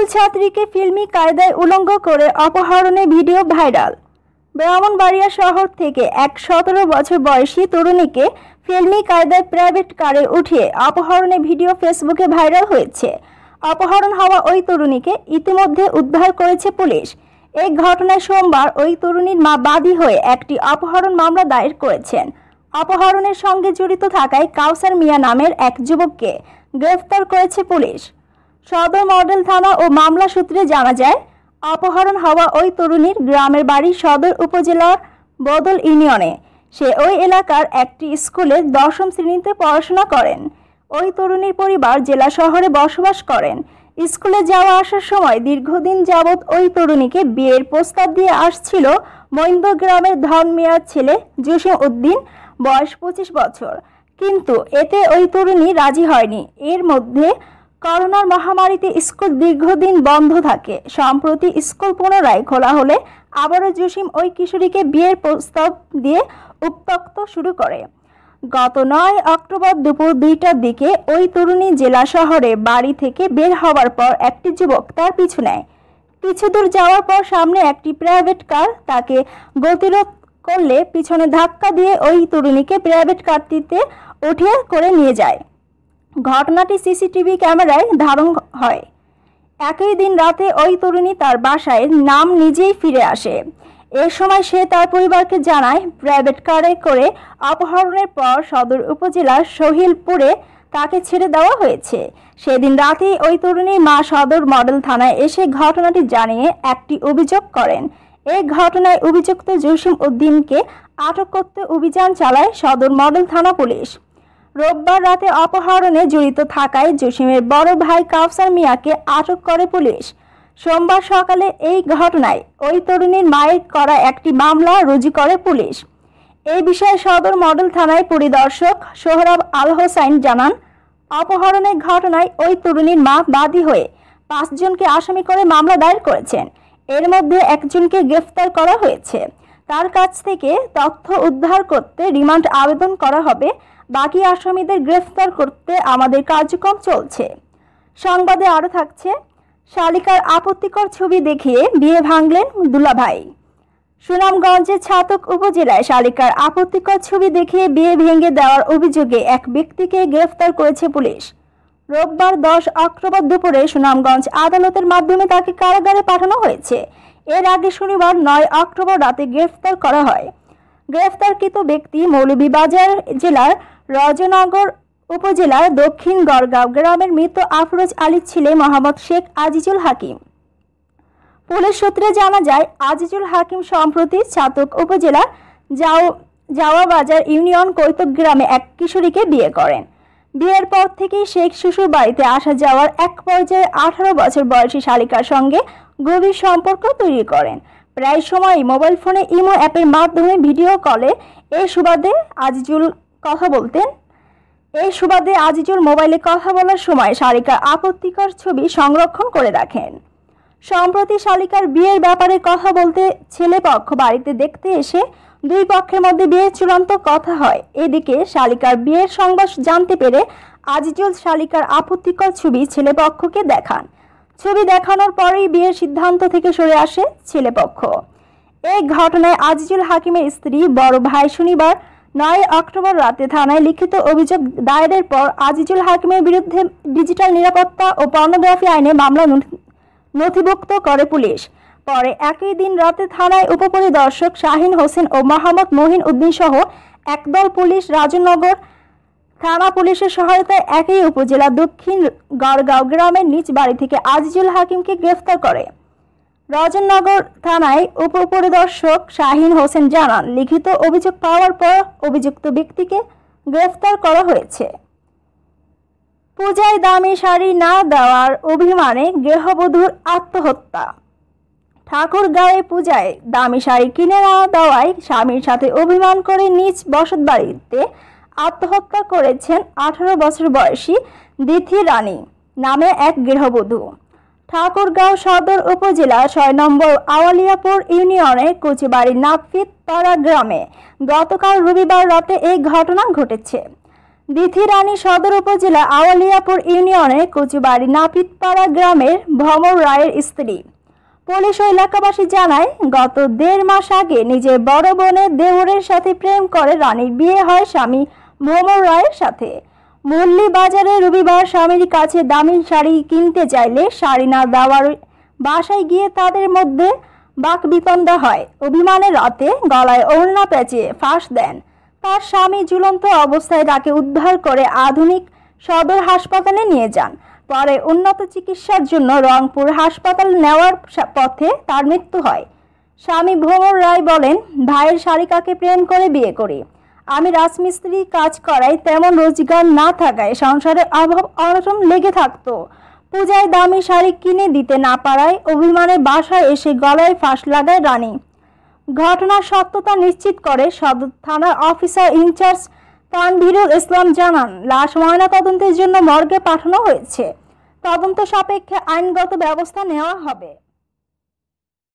School ছাত্রীকে ফিল্মি কায়দায় উলঙ্গ করে অপহরণে ভিডিও ভাইরাল। ব্রাহ্মণবাড়িয়া শহর থেকে এক সতেরো বছর বয়সী তরুণীকে ফিল্মি কায়দায় প্রাইভেট কারে উঠিয়ে অপহরণে ভিডিও ফেসবুকে ভাইরাল হয়েছে। অপহরণ হওয়া ওই তরুণীকে ইতিমধ্যে উদ্ধার করেছে পুলিশ। এই ঘটনায় সোমবার ওই তরুণীর মা বাদী হয়ে একটি অপহরণ মামলা দায়ের করেছেন। অপহরণের সঙ্গে জড়িত থাকায় কাউসার মিয়া নামের এক যুবককে গ্রেফতার করেছে পুলিশ। সদর মডেল থানা ও মামলা সূত্রে জানা যায়, অপহরণ হওয়া ওই তরুণীর গ্রামের বাড়ি সদর উপজেলার বদল ইউনিয়নে। সে ওই এলাকার একটি স্কুলে দশম শ্রেণীতে পড়াশোনা করেন। ওই তরুণীর পরিবার জেলা শহরে বসবাস করেন। স্কুলে যাওয়া আসার সময় দীর্ঘদিন যাবৎ ওই তরুণীকে বিয়ের প্রস্তাব দিয়ে আসছিল মৈন্দ গ্রামের ধন মিয়ার ছেলে জসিম উদ্দিন বয়স পঁচিশ বছর। কিন্তু এতে ওই তরুণী রাজি হয়নি। এর মধ্যে করোনার মহামারীতে স্কুল দীর্ঘদিন বন্ধ থাকে। সম্প্রতি স্কুল পুনরায় খোলা হলে আবারও জসিম ওই কিশোরীকে বিয়ের প্রস্তাব দিয়ে উত্তক্ত শুরু করে। গত নয় অক্টোবর দুপুর দুইটার দিকে ওই তরুণী জেলা শহরে বাড়ি থেকে বের হওয়ার পর একটি যুবক তার পিছু নেয়। কিছু দূর যাওয়ার পর সামনে একটি প্রাইভেট কার তাকে গতিরোধ করলে পিছনে ধাক্কা দিয়ে ওই তরুণীকে প্রাইভেট কারটিতে উঠিয়ে করে নিয়ে যায়। ঘটনাটি সিসিটিভি ক্যামেরায় ধারণ হয়। একই দিন রাতে ওই তরুণী তার বাসায় নাম নিজেই ফিরে আসে। এ সময় সে তার পরিবারকে জানায়, প্রাইভেট কারে করে অপহরণের পর সদর উপজেলার সহিলপুরে তাকে ছেড়ে দেওয়া হয়েছে। সেদিন রাতেই ওই তরুণীর মা সদর মডেল থানায় এসে ঘটনাটি জানিয়ে একটি অভিযোগ করেন। এই ঘটনায় অভিযুক্ত জসিম উদ্দিনকে আটক করতে অভিযান চালায় সদর মডেল থানা পুলিশ। রোববার রাতে অপহরণে জড়িত থাকায় জসিমের বড় ভাই কাউসার মিয়াকে আটক করে পুলিশ। সোমবার সকালে এই ঘটনায় ওই তরুণীর মায়ের করা একটি মামলা রুজু করে পুলিশ। এই বিষয়ে সদর মডেল থানায় পরিদর্শক সোহরাব আল হোসাইন জানান, অপহরণের ঘটনায় ওই তরুণীর মা বাদী হয়ে পাঁচজনকে আসামি করে মামলা দায়ের করেছেন। এর মধ্যে একজনকে গ্রেফতার করা হয়েছে। তার কাছ থেকে তথ্য উদ্ধার করতে রিমান্ড আবেদন করা হবে। বাকি আসামিদের গ্রেফতার করতে আমাদের কার্যক্রম চলছে। সংবাদে আরও থাকছে, শালিকার আপত্তিকর ছবি দেখিয়ে বিয়ে ভাঙলেন দুলাভাই। সুনামগঞ্জের ছাতক উপজেলায় শালিকার আপত্তিকর ছবি দেখিয়ে বিয়ে ভেঙে দেওয়ার অভিযোগে এক ব্যক্তিকে গ্রেফতার করেছে পুলিশ। রোববার দশ অক্টোবর দুপুরে সুনামগঞ্জ আদালতের মাধ্যমে তাকে কারাগারে পাঠানো হয়েছে। এর আগে শনিবার নয় অক্টোবর রাতে গ্রেফতার করা হয়। গ্রেফতারকৃত ব্যক্তি মৌলভীবাজার জেলার রজনগর উপজেলার দক্ষিণ গড়গাঁও গ্রামের মৃত আফরোজ আলীর ছেলে মোহাম্মদ শেখ আজিজুল হাকিম। পুলিশ সূত্রে জানা যায়, আজিজুল হাকিম সম্প্রতি ছাতক উপজেলার যাও, যাওয়াবাজার ইউনিয়ন কৈতক গ্রামে এক কিশোরীকে বিয়ে করেন। বিয়ের পর থেকেই শেখ শিশুর বাড়িতে আসা যাওয়ার এক পর্যায়ে আঠারো বছর বয়সী শালিকার সঙ্গে গভীর সম্পর্ক তৈরি করেন। প্রায় সময়ই মোবাইল ফোনে ইমো অ্যাপের মাধ্যমে ভিডিও কলে। এই সুবাদে আজিজুল কথা বলতেন। এই সুবাদে আজিজুল মোবাইলে কথা বলার সময় শালিকার আপত্তিকর ছবি সংরক্ষণ করে রাখেন। সম্প্রতি শালিকার বিয়ের ব্যাপারে কথা বলতে ছেলে পক্ষ বাড়িতে দেখতে এসে দুই পক্ষের মধ্যে বিয়ের চূড়ান্ত কথা হয়। এদিকে শালিকার বিয়ের সংবাদ জানতে পেরে আজিজুল শালিকার আপত্তিকর ছবি ছেলে পক্ষকে দেখান। ছবি দেখানোর পরেই বিয়ের সিদ্ধান্ত থেকে সরে আসে ছেলেপক্ষ এই ঘটনায় আজিজুল হাকিমের স্ত্রী বড় ভাই শনিবার নয় অক্টোবর রাতে থানায় লিখিত অভিযোগ দায়েরের পর আজিজুল হাকিমের বিরুদ্ধে ডিজিটাল নিরাপত্তা ও পর্নোগ্রাফি আইনে মামলা নথিভুক্ত করে পুলিশ। পরে একই দিন রাতে থানায় উপপরিদর্শক শাহিন হোসেন ও মোহাম্মদ মহিন উদ্দিন সহ একদল পুলিশ রাজনগর থানা পুলিশের সহায়তায় একই উপজেলা দক্ষিণ গড়গাঁও গ্রামের নিজ বাড়ি থেকে আজিজুল হাকিমকে গ্রেফতার করে। রজননগর থানায় উপপরিদর্শক শাহিন হোসেন জানান, লিখিত অভিযোগ পাওয়ার পর অভিযুক্ত ব্যক্তিকে গ্রেফতার করা হয়েছে। পূজায় দামি শাড়ি না দেওয়ার অভিমানে গৃহবধূর আত্মহত্যা। ঠাকুরগাঁওয়ে পূজায় দামি শাড়ি কিনে না দেওয়ায় স্বামীর সাথে অভিমান করে নিজ বসত বাড়িতে আত্মহত্যা করেছেন আঠারো বছর বয়সী দিথি রানী নামে এক গৃহবধূ। ঠাকুরগাঁও সদর উপজেলা ছয় নম্বর আওয়ালিয়াপুর ইউনিয়নের কুচিবাড়ি নাফিত পাড়া গ্রামে গতকাল রবিবার রাতে এই ঘটনা ঘটেছে। দিথিরানী সদর উপজেলা আওয়ালিয়াপুর ইউনিয়নের কচুবাড়ি নাপিতপাড়া গ্রামের ভমর রায়ের স্ত্রী। পুলিশ ও এলাকাবাসী জানায়, গত দেড় মাস আগে নিজের বড় বোনের দেওরের সাথে প্রেম করে রানীর বিয়ে হয় স্বামী ভমর রায়ের সাথে। মল্লি বাজারে রবিবার স্বামীর কাছে দামি শাড়ি কিনতে চাইলে শাড়ি না দেওয়ার বাসায় গিয়ে তাদের মধ্যে বাকবিতণ্ডা হয়। অভিমানে রাতে গলায় ওড়না পেঁচিয়ে ফাঁস দেন। তার স্বামী ঝুলন্ত অবস্থায় তাকে উদ্ধার করে আধুনিক সদর হাসপাতালে নিয়ে যান। পরে উন্নত চিকিৎসার জন্য রংপুর হাসপাতাল নেওয়ার পথে তার মৃত্যু হয়। স্বামী ভ্রমর রায় বলেন, ভাইয়ের শারিকাকে প্রেম করে বিয়ে করি? আমি রাজমিস্ত্রি কাজ করাই তেমন রোজগার না থাকায় সংসারে অভাব অনটন লেগে থাকতো। পূজায় দামি শাড়ি কিনে দিতে না পারায় অভিমানে বাসায় এসে গলায় ফাঁস লাগায় রানী। ঘটনার সত্যতা নিশ্চিত করে সদর থানার অফিসার ইনচার্জ তানভীরুল ইসলাম জানান, লাশ ময়নাতদন্তের জন্য মর্গে পাঠানো হয়েছে। তদন্ত সাপেক্ষে আইনগত ব্যবস্থা নেওয়া হবে।